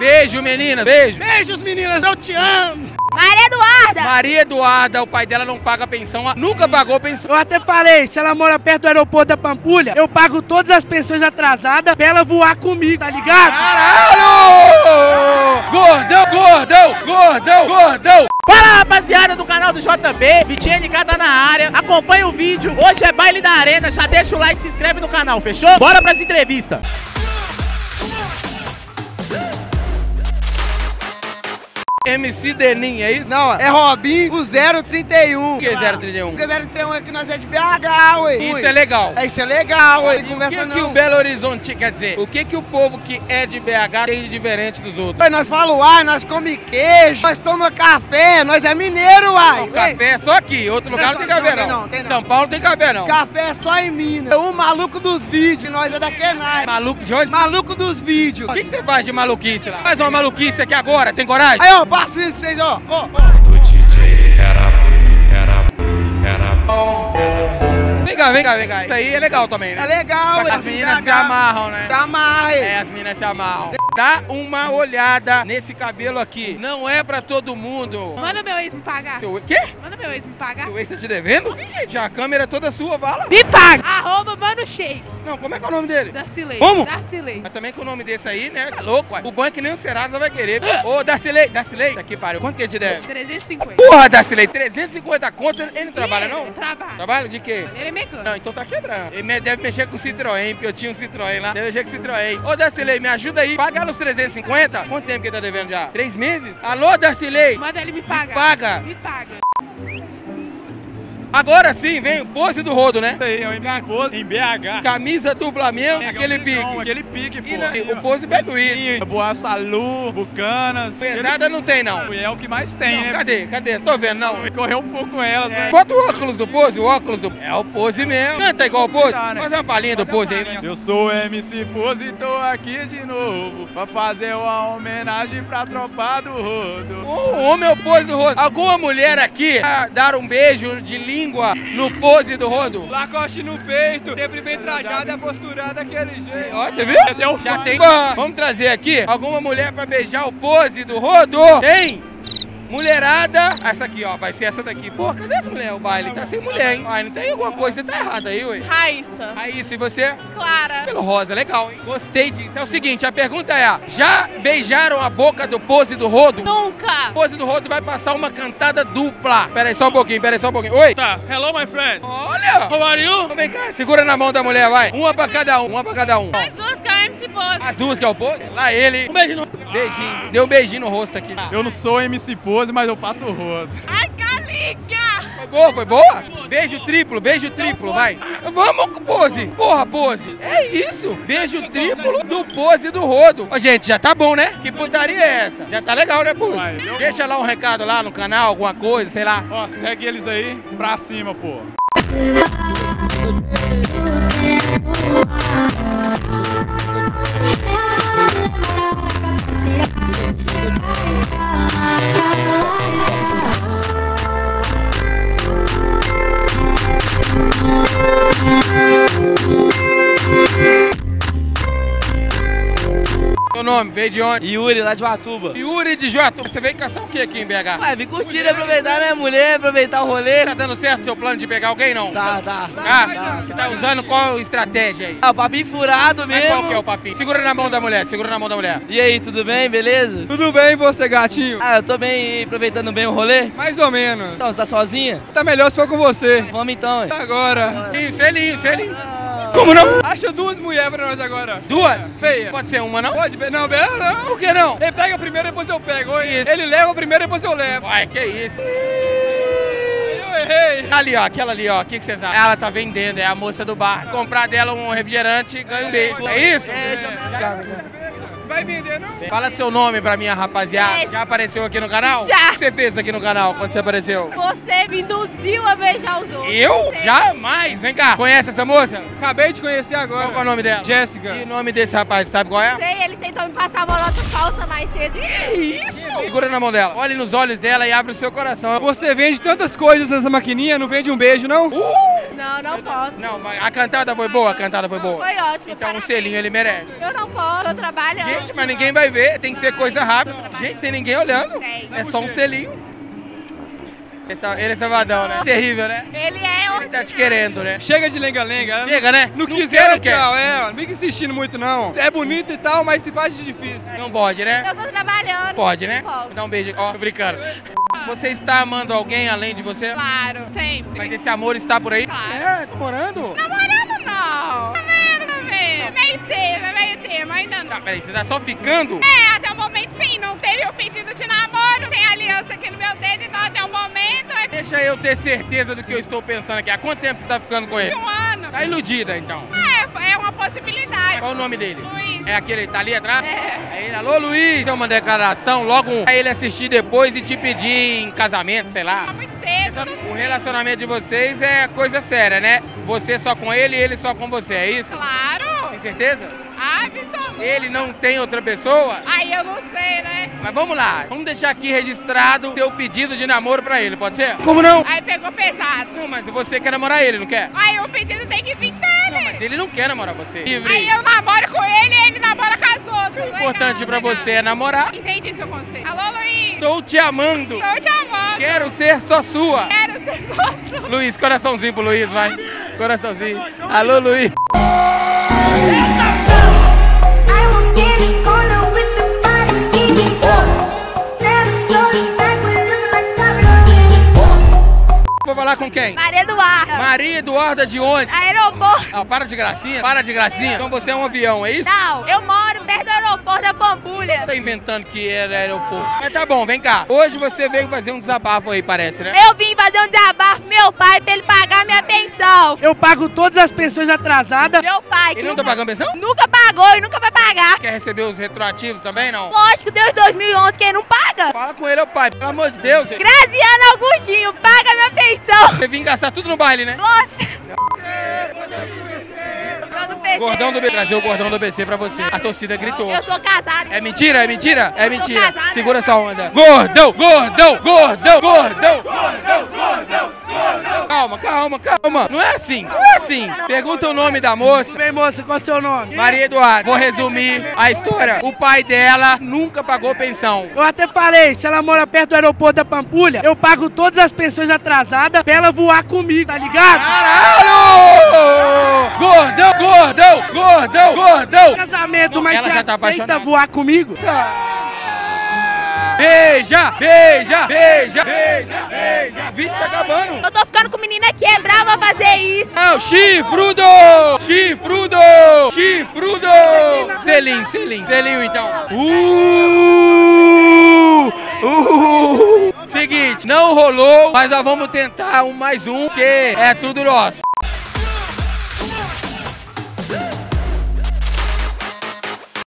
Beijo, meninas. Beijo. Beijos, meninas, eu te amo. Maria Eduarda! Maria Eduarda, o pai dela não paga pensão, nunca pagou pensão. Eu até falei, se ela mora perto do aeroporto da Pampulha, eu pago todas as pensões atrasadas pra ela voar comigo, tá ligado? Caralho! Gordão, gordão, gordão, gordão! Fala rapaziada do canal do JB, Vitinho LK tá na área, acompanha o vídeo, hoje é baile da arena, já deixa o like e se inscreve no canal, fechou? Bora pras entrevistas! MC Denim, é isso? Não, é Robin, o 031. O que é 031? Porque 031 é que nós é de BH, ué. Isso é legal. É, isso é legal, ué. O que, que não. o Belo Horizonte quer dizer? O que, que o povo que é de BH tem de diferente dos outros? Ué, Nós falamos ai, nós come queijo, nós toma café, nós é mineiro, uai. Não, café é só aqui, outro lugar não tem café não, tem não. não, tem não. São Paulo tem café não. Café é só em Minas. O maluco dos vídeos, nós é da Kenai. Maluco de onde? Maluco dos vídeos. O que, que você faz de maluquice lá? Faz uma maluquice aqui agora, tem coragem? Aí, ó, passo isso pra vocês, ó. ó, ó. Vem cá, vem cá, vem cá. Isso aí é legal também, né? É legal. As meninas se amarram, né? Se amarra, É, as meninas se amarram. Dá uma olhada nesse cabelo aqui. Não é pra todo mundo. Manda meu ex me pagar. Teu, quê? Manda meu ex me pagar. O ex tá te devendo? Sim, gente, a câmera é toda sua, vala. Me paga! Arroba mano cheio. Não, como é que é o nome dele? Darcilei. Como? Darcilei. Mas também com o nome desse aí, né? Tá louco, ué. O bom é que nem o Serasa vai querer. Ô, Darcilei, Darcilei. Tá aqui, pariu. Quanto que ele te deve? 350. Porra, Darcilei, 350 conto, ele não trabalha, não? Trabalha. Trabalha de quê? Ele é mecânico. Não, então tá quebrando. Ele me- deve mexer com Citroën, porque eu tinha um Citroën lá. Deve mexer com Citroën. Ô, Darcilei, me ajuda aí. Paga ela os 350? Quanto tempo que ele tá devendo já? Três meses? Alô, Darcilei? Manda ele me pagar. paga. Me paga. Agora sim, vem o pose do rodo, né? Isso aí, é o MC Pose em BH. Camisa do Flamengo, aquele Não, pique. Aquele pique, pô. E na- o Pose bebe uísque. Boa Salu, Bucanas. Pesada não tem, não. É o que mais tem, Não, né? cadê? Cadê? Tô vendo, não. Correu um pouco com elas, né? Bota o óculos do Pose, o óculos do... É o Pose mesmo. Canta igual o Pose. Tá, né? Faz uma palhinha do Pose aí. palhinha. Eu sou o MC Pose e tô aqui de novo pra fazer uma homenagem pra tropa do rodo. O homem é o Pose do rodo. Alguma mulher aqui a dar um beijo de língua no Pose do rodo? Lacoste no peito, sempre bem trajado e a postura daquele jeito. Ó, você viu? Já tem. Vamos trazer aqui alguma mulher pra beijar o Pose do rodo? Tem? Mulherada, essa aqui, ó, vai ser essa daqui. Pô, cadê essa mulher? O baile tá sem mulher, hein? Ai, não tem alguma coisa, você tá errado aí, ué. Raíssa. Aí, se você Clara. Pelo rosa, legal, hein? Gostei disso. É o seguinte, a pergunta é: já beijaram a boca do pose do rodo? Nunca. O pose do rodo vai passar uma cantada dupla. Pera aí só um pouquinho, pera aí só um pouquinho. Oi? Tá, hello my friend. Olha! How are you? Vem cá, segura na mão da mulher, vai. Uma pra cada um, uma pra cada um. As duas que é o MC Pose. As duas que é o pose? Lá ele. Um beijo no... Beijinho. Deu um beijinho no rosto aqui. Eu não sou MC Pose, mas eu passo o rodo. Ai, caliga. Foi boa, foi boa? Beijo triplo, beijo triplo, vai. Vamos, pose. Porra, pose. É isso. Beijo triplo do pose do rodo. Ó, gente, já tá bom, né? Que putaria é essa? Já tá legal, né, pose? Deixa lá um recado lá no canal, alguma coisa, sei lá. Ó, segue eles aí pra cima, pô. Seu nome, veio de onde? Yuri, lá de Watuba. Yuri de Jota. Você veio caçar o que aqui em BH? Ué, vim curtir, aproveitar, né, mulher? Aproveitar o rolê. Tá dando certo seu plano de pegar alguém, não? Tá, tá. Ah, você tá usando qual estratégia aí? Ah, o papinho furado Mas qual que é mesmo. o papinho? Segura na mão da mulher, segura na mão da mulher. E aí, tudo bem, beleza? Tudo bem, você, gatinho? Ah, eu tô bem, aproveitando bem o rolê. Mais ou menos. Então, você tá sozinha? Tá melhor se for com você. Vamos então, ué. Agora. Selinho, selinho, selinho. Como não? Acha duas mulheres pra nós agora. Duas? Feia. Pode ser uma, não? Pode, não, não. Por que não? Ele pega primeiro, depois eu pego. Oi, Ele leva primeiro, depois eu levo. Uai, que isso. Eu errei. Ali, ó, aquela ali, ó, o que, que vocês acham? Ela tá vendendo, é a moça do bar. Comprar dela um refrigerante, ganha um beijo. É isso? Vai vender, não? Fala seu nome pra minha rapaziada. É. Já apareceu aqui no canal? Já. O que você fez aqui no canal quando você apareceu? Você me induziu a beijar os outros. Eu? Jamais! Vem cá. Conhece essa moça? Acabei de conhecer Qual que é o agora. nome dela? Jéssica. E o nome desse rapaz, sabe qual é? Sei, ele tentou me passar uma nota falsa mais cedo. Que isso? Segura na mão dela. Olhe nos olhos dela e abre o seu coração. Você vende tantas coisas nessa maquininha, não vende um beijo, não? Não, não posso. Não, mas a cantada foi boa, a cantada foi boa. Foi ótimo. Então um parabéns. selinho ele merece. Eu não posso, eu trabalho. Gente, mas ninguém vai ver, tem que ser coisa rápida. Gente, tem ninguém olhando. É só um selinho. É- Ele é savadão, né? Terrível, né? Ele é Ele tá te querendo, né? Chega de lenga-lenga. Chega, né? Não, não quer. tchau. É, não fica insistindo muito, não. É bonito e tal, mas se faz de difícil. Não pode, né? Eu tô trabalhando. Pode, né? Pode. Vou dar um beijo. Ó, tô brincando. Você está amando alguém além de você? Claro, sempre. Mas esse amor está por aí? Claro. É, tô morando. Namorando não. Namorando também. Meio termo, meio termo, ainda não. Tá, peraí, você tá só ficando? É, até o momento sim, não teve o pedido de namoro, tem aliança aqui no meu dedo, então até o momento é Deixa eu ter certeza do que eu estou pensando aqui. Há quanto tempo você tá ficando com ele? um ano. Tá iludida, então. É, é possibilidade. Qual o nome dele? Luiz. É aquele que tá ali atrás? É. É ele. Alô, Luiz! É uma declaração, logo. Pra ele assistir depois e te pedir em casamento, sei lá. Tá muito cedo. O relacionamento de vocês é coisa séria, né? Você só com ele e ele só com você, é isso? Claro. Tem certeza? Absoluto. Ele não tem outra pessoa? Aí eu não sei, né? Mas vamos lá, vamos deixar aqui registrado teu pedido de namoro pra ele, pode ser? Como não? Aí pegou pesado. Não, mas você quer namorar ele, não quer? Aí o pedido tem que vir. Ele não quer namorar você. Livre. Aí eu namoro com ele e ele namora com as outras. O importante pra você é namorar. Entendi seu conceito. Alô, Luiz. Estou te amando. Tô te amando. Quero ser só sua. Quero ser sócio. Luiz, coraçãozinho pro Luiz, vai. Coraçãozinho. Alô, Luiz. Vou falar com quem? Maria Eduarda. Maria Eduarda de onde? Aeroporto. Ah, para de gracinha. Para de gracinha. Então você é um avião, é isso? Não, eu moro perto do aeroporto da Pampulha. Tá inventando que era aeroporto. Mas tá bom, vem cá. Hoje você veio fazer um desabafo aí, parece, né? Eu vim fazer um desabafo pro meu pai pra ele pagar minha pensão. Eu pago todas as pensões atrasadas. Meu pai, que Ele não tá pagando pensão? nunca pagou e nunca vai pagar. Quer receber os retroativos também, não? Lógico, desde 2011 quem não paga? Fala com ele, ô pai. Pelo amor de Deus. Graziano Augustinho, paga minha pensão. Você vinha gastar tudo no baile, né? Lógico. Gordão do BC. Trazer o gordão do BC pra você. A torcida gritou. Eu sou casada. É mentira? É mentira? É mentira. Segura essa onda. Gordão, gordão, gordão, gordão, gordão, gordão. Calma, calma, calma. Não é assim. Não é assim. Pergunta o nome da moça. Bem, moça, qual é o seu nome? Maria Eduarda. Vou resumir a história. O pai dela nunca pagou pensão. Eu até falei, se ela mora perto do aeroporto da Pampulha, eu pago todas as pensões atrasadas pra ela voar comigo, tá ligado? Caralho! Gordão, gordão, gordão, gordão. Casamento, Não, mas ela você já tá aceita apaixonada. voar comigo? Beija, beija, beija, beija, beija. Vixe, tá acabando. Eu tô ficando com menina que é brava fazer isso. Não, chifrudo! Chifrudo! Chifrudo! Selinho, selinho. Selinho, então. Uh! Uh! Seguinte, não rolou, mas nós vamos tentar um mais um, que é tudo nosso.